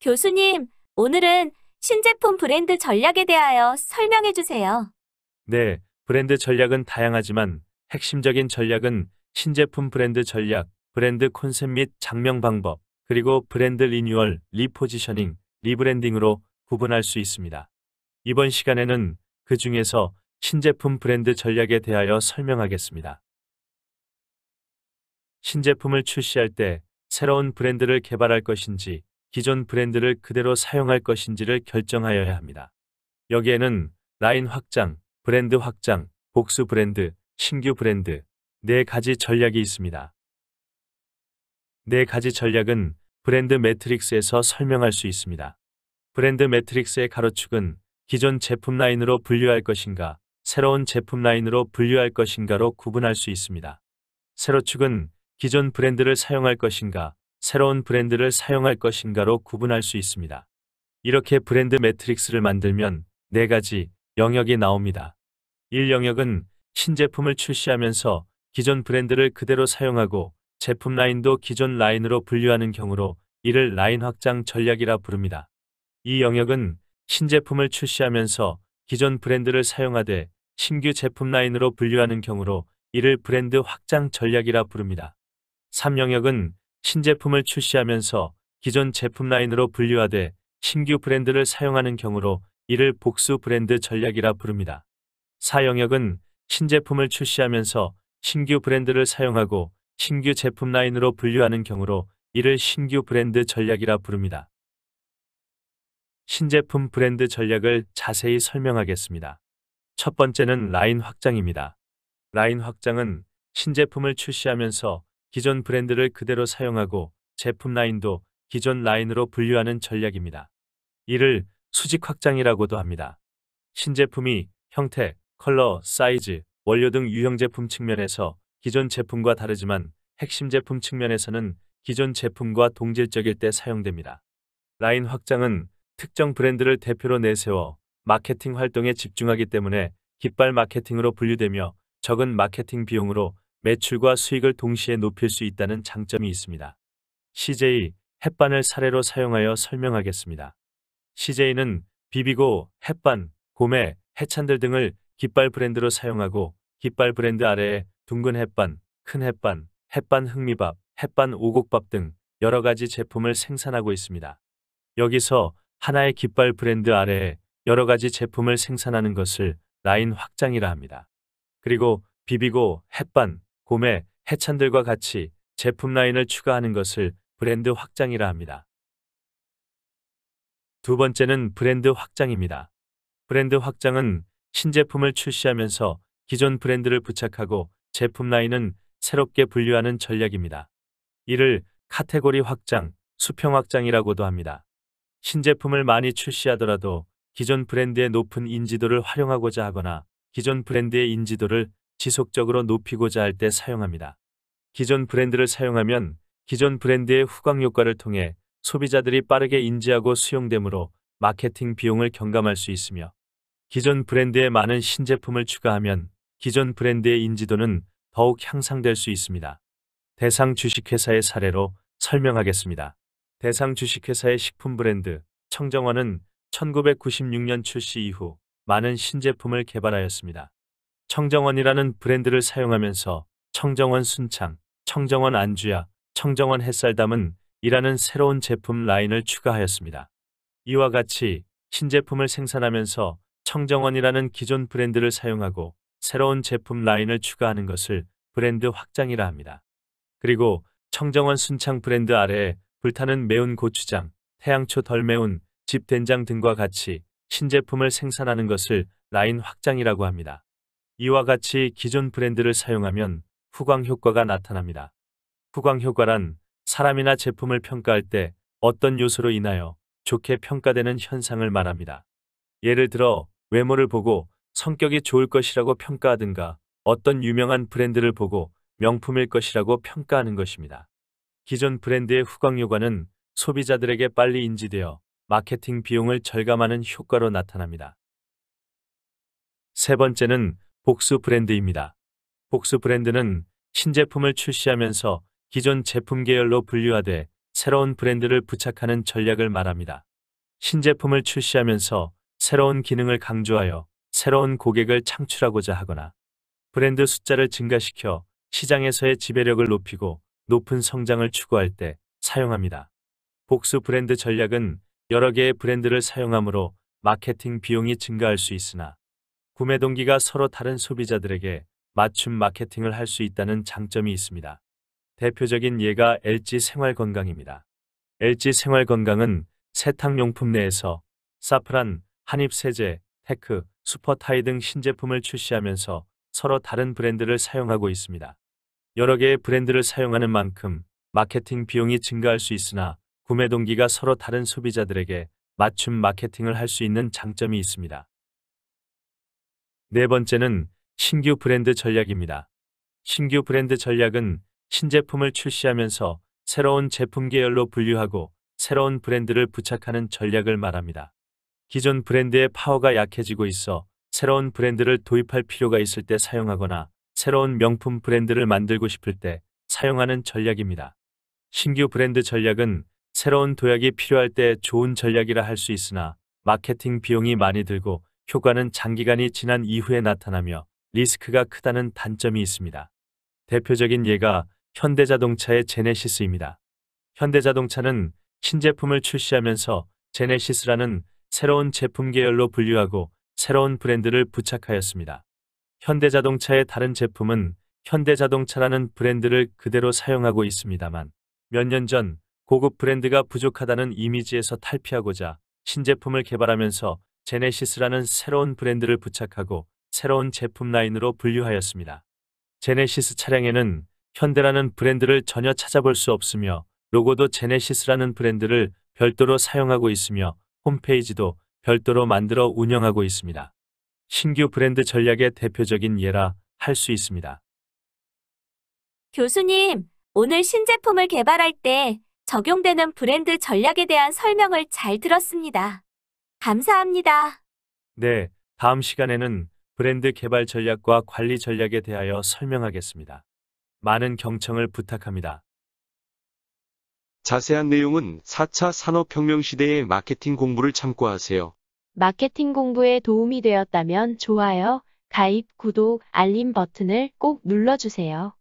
교수님, 오늘은 신제품 브랜드 전략에 대하여 설명해 주세요. 네, 브랜드 전략은 다양하지만 핵심적인 전략은 신제품 브랜드 전략, 브랜드 콘셉트 및 작명 방법, 그리고 브랜드 리뉴얼, repositioning, rebranding으로 구분할 수 있습니다. 이번 시간에는 그 중에서 신제품 브랜드 전략에 대하여 설명하겠습니다. 신제품을 출시할 때 새로운 브랜드를 개발할 것인지 기존 브랜드를 그대로 사용할 것인지를 결정하여야 합니다. 여기에는 라인 확장, 브랜드 확장, 복수 브랜드, 신규 브랜드 네 가지 전략이 있습니다. 네 가지 전략은 브랜드 매트릭스에서 설명할 수 있습니다. 브랜드 매트릭스의 가로축은 기존 제품 라인으로 분류할 것인가, 새로운 제품 라인으로 분류할 것인가로 구분할 수 있습니다. 세로축은 기존 브랜드를 사용할 것인가, 새로운 브랜드를 사용할 것인가로 구분할 수 있습니다. 이렇게 브랜드 매트릭스를 만들면 네 가지 영역이 나옵니다. 1 영역은 신제품을 출시하면서 기존 브랜드를 그대로 사용하고 제품 라인도 기존 라인으로 분류하는 경우로 이를 라인 확장 전략이라 부릅니다. 이 영역은 신제품을 출시하면서 기존 브랜드를 사용하되 신규 제품 라인으로 분류하는 경우로 이를 브랜드 확장 전략이라 부릅니다. 3 영역은 신제품을 출시하면서 기존 제품 라인으로 분류하되 신규 브랜드를 사용하는 경우로 이를 복수 브랜드 전략이라 부릅니다. 4영역은 신제품을 출시하면서 신규 브랜드를 사용하고 신규 제품 라인으로 분류하는 경우로 이를 신규 브랜드 전략이라 부릅니다. 신제품 브랜드 전략을 자세히 설명하겠습니다. 첫 번째는 라인 확장입니다. 라인 확장은 신제품을 출시하면서 기존 브랜드를 그대로 사용하고 제품 라인도 기존 라인으로 분류하는 전략입니다. 이를 수직 확장이라고도 합니다. 신제품이 형태, 컬러, 사이즈, 원료 등 유형 제품 측면에서 기존 제품과 다르지만 핵심 제품 측면에서는 기존 제품과 동질적일 때 사용됩니다. 라인 확장은 특정 브랜드를 대표로 내세워 마케팅 활동에 집중하기 때문에 깃발 마케팅으로 분류되며 적은 마케팅 비용으로 매출과 수익을 동시에 높일 수 있다는 장점이 있습니다. CJ 햇반을 사례로 사용하여 설명하겠습니다. CJ는 비비고, 햇반, 고메, 해찬들 등을 깃발 브랜드로 사용하고 깃발 브랜드 아래에 둥근 햇반, 큰 햇반, 햇반 흑미밥, 햇반 오곡밥 등 여러 가지 제품을 생산하고 있습니다. 여기서 하나의 깃발 브랜드 아래에 여러 가지 제품을 생산하는 것을 라인 확장이라 합니다. 그리고 비비고, 햇반, 고메, 해찬들과 같이 제품 라인을 추가하는 것을 브랜드 확장이라 합니다. 두 번째는 브랜드 확장입니다. 브랜드 확장은 신제품을 출시하면서 기존 브랜드를 부착하고 제품 라인은 새롭게 분류하는 전략입니다. 이를 카테고리 확장, 수평 확장이라고도 합니다. 신제품을 많이 출시하더라도 기존 브랜드의 높은 인지도를 활용하고자 하거나 기존 브랜드의 인지도를 지속적으로 높이고자 할 때 사용합니다. 기존 브랜드를 사용하면 기존 브랜드의 후광 효과를 통해 소비자들이 빠르게 인지하고 수용되므로 마케팅 비용을 경감할 수 있으며 기존 브랜드에 많은 신제품을 추가하면 기존 브랜드의 인지도는 더욱 향상될 수 있습니다. 대상 주식회사의 사례로 설명하겠습니다. 대상 주식회사의 식품 브랜드 청정원은 1996년 출시 이후 많은 신제품을 개발하였습니다. 청정원이라는 브랜드를 사용하면서 청정원 순창, 청정원 안주야, 청정원 햇살 담은 이라는 새로운 제품 라인을 추가하였습니다. 이와 같이 신제품을 생산하면서 청정원이라는 기존 브랜드를 사용하고 새로운 제품 라인을 추가하는 것을 브랜드 확장이라 합니다. 그리고 청정원 순창 브랜드 아래에 불타는 매운 고추장, 태양초 덜 매운 집된장 등과 같이 신제품을 생산하는 것을 라인 확장이라고 합니다. 이와 같이 기존 브랜드를 사용하면 후광 효과가 나타납니다. 후광 효과란 사람이나 제품을 평가할 때 어떤 요소로 인하여 좋게 평가되는 현상을 말합니다. 예를 들어 외모를 보고 성격이 좋을 것이라고 평가하든가 어떤 유명한 브랜드를 보고 명품일 것이라고 평가하는 것입니다. 기존 브랜드의 후광 효과는 소비자들에게 빨리 인지되어 마케팅 비용을 절감하는 효과로 나타납니다. 세 번째는 복수 브랜드입니다. 복수 브랜드는 신제품을 출시하면서 기존 제품 계열로 분류하되 새로운 브랜드를 부착하는 전략을 말합니다. 신제품을 출시하면서 새로운 기능을 강조하여 새로운 고객을 창출하고자 하거나 브랜드 숫자를 증가시켜 시장에서의 지배력을 높이고 높은 성장을 추구할 때 사용합니다. 복수 브랜드 전략은 여러 개의 브랜드를 사용하므로 마케팅 비용이 증가할 수 있으나 구매 동기가 서로 다른 소비자들에게 맞춤 마케팅을 할 수 있다는 장점이 있습니다. 대표적인 예가 LG 생활건강입니다. LG 생활건강은 세탁용품 내에서 사프란, 한입세제, 테크, 슈퍼타이 등 신제품을 출시하면서 서로 다른 브랜드를 사용하고 있습니다. 여러 개의 브랜드를 사용하는 만큼 마케팅 비용이 증가할 수 있으나 구매 동기가 서로 다른 소비자들에게 맞춤 마케팅을 할 수 있는 장점이 있습니다. 네 번째는 신규 브랜드 전략입니다. 신규 브랜드 전략은 신제품을 출시하면서 새로운 제품 계열로 분류하고 새로운 브랜드를 부착하는 전략을 말합니다. 기존 브랜드의 파워가 약해지고 있어 새로운 브랜드를 도입할 필요가 있을 때 사용하거나 새로운 명품 브랜드를 만들고 싶을 때 사용하는 전략입니다. 신규 브랜드 전략은 새로운 도약이 필요할 때 좋은 전략이라 할 수 있으나 마케팅 비용이 많이 들고 효과는 장기간이 지난 이후에 나타나며 리스크가 크다는 단점이 있습니다. 대표적인 예가 현대자동차의 제네시스입니다. 현대자동차는 신제품을 출시하면서 제네시스라는 새로운 제품 계열로 분류하고 새로운 브랜드를 부착하였습니다. 현대자동차의 다른 제품은 현대자동차라는 브랜드를 그대로 사용하고 있습니다만 몇 년 전 고급 브랜드가 부족하다는 이미지에서 탈피하고자 신제품을 개발하면서 제네시스라는 새로운 브랜드를 부착하고 새로운 제품 라인으로 분류하였습니다. 제네시스 차량에는 현대라는 브랜드를 전혀 찾아볼 수 없으며 로고도 제네시스라는 브랜드를 별도로 사용하고 있으며 홈페이지도 별도로 만들어 운영하고 있습니다. 신규 브랜드 전략의 대표적인 예라 할 수 있습니다. 교수님, 오늘 신제품을 개발할 때 적용되는 브랜드 전략에 대한 설명을 잘 들었습니다. 감사합니다. 네, 다음 시간에는 브랜드 개발 전략과 관리 전략에 대하여 설명하겠습니다. 많은 경청을 부탁합니다. 자세한 내용은 4차 산업혁명 시대의 마케팅 공부를 참고하세요. 마케팅 공부에 도움이 되었다면 좋아요, 가입, 구독, 알림 버튼을 꼭 눌러주세요.